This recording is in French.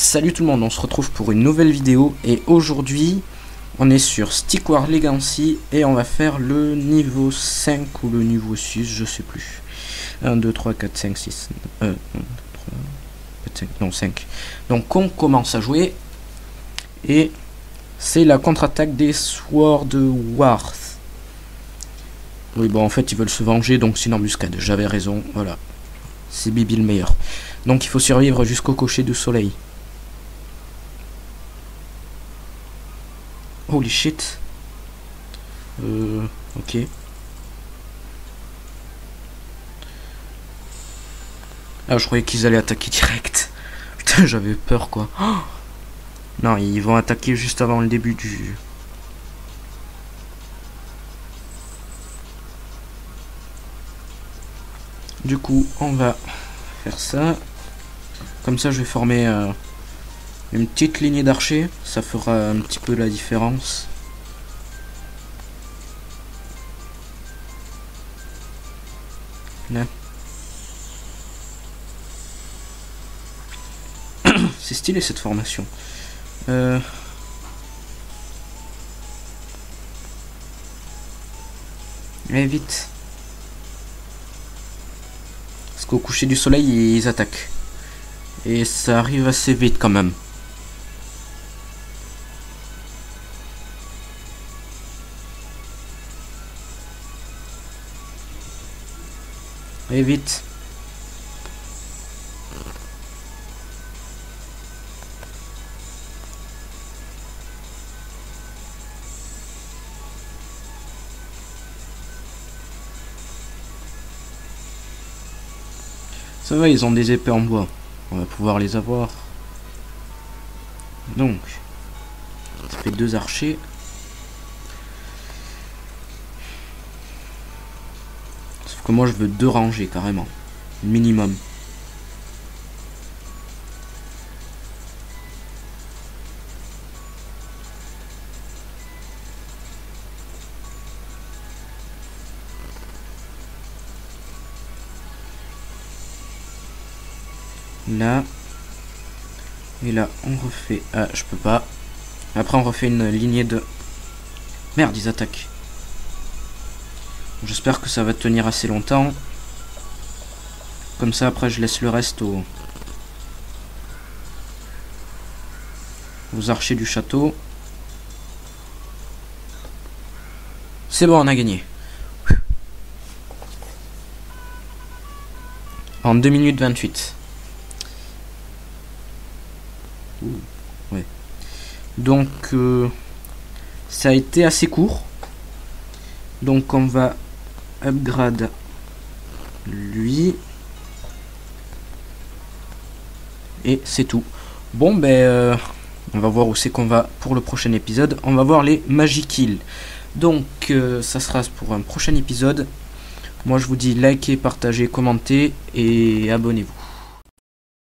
Salut tout le monde, on se retrouve pour une nouvelle vidéo et aujourd'hui on est sur Stick War Legacy et on va faire le niveau 5 ou le niveau 6, je sais plus. 1, 2, 3, 4, 5, 6, euh, 1, 2, 3, 4, 5, non 5. Donc on commence à jouer et c'est la contre-attaque des Sword Wars. Oui bon en fait ils veulent se venger donc c'est une embuscade, j'avais raison, voilà. C'est Bibi le meilleur. Donc il faut survivre jusqu'au cocher du soleil. Holy shit. Euh, ok. Ah, je croyais qu'ils allaient attaquer direct. Putain, j'avais peur, quoi. Non, ils vont attaquer juste avant le début du... Du coup, on va faire ça. Comme ça, je vais former... Euh, une petite lignée d'archers, ça fera un petit peu la différence. Là. C'est stylé cette formation. Euh... Allez vite. Parce qu'au coucher du soleil, ils attaquent. Et ça arrive assez vite quand même. Allez vite. Ça va, ils ont des épées en bois. On va pouvoir les avoir. Donc, ça fait deux archers. Moi je veux deux rangées carrément. Minimum. Là. Et là, on refait... Ah, je peux pas. Après, on refait une lignée de... Merde, ils attaquent. J'espère que ça va tenir assez longtemps. Comme ça, après, je laisse le reste aux, aux archers du château. C'est bon, on a gagné. En 2 minutes 28. ouais. Donc, euh, ça a été assez court. Donc, on va upgrade lui. Et c'est tout. Bon, ben, euh, on va voir où c'est qu'on va pour le prochain épisode. On va voir les Magic Kills. Donc, euh, ça sera pour un prochain épisode. Moi, je vous dis likez, partagez, commentez et abonnez-vous.